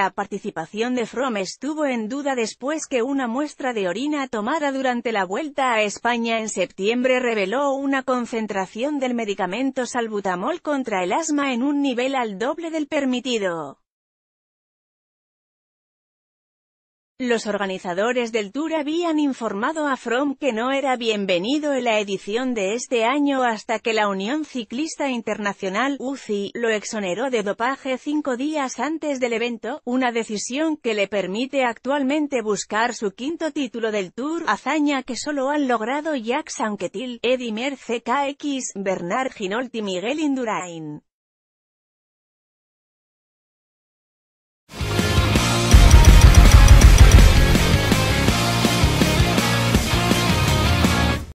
La participación de Froome estuvo en duda después que una muestra de orina tomada durante la vuelta a España en septiembre reveló una concentración del medicamento salbutamol contra el asma en un nivel al doble del permitido. Los organizadores del tour habían informado a Fromm que no era bienvenido en la edición de este año hasta que la Unión Ciclista Internacional, UCI, lo exoneró de dopaje cinco días antes del evento, una decisión que le permite actualmente buscar su quinto título del Tour, hazaña que solo han logrado Jacques Anquetil, Eddie Merckx, Bernard Ginault y Miguel Indurain.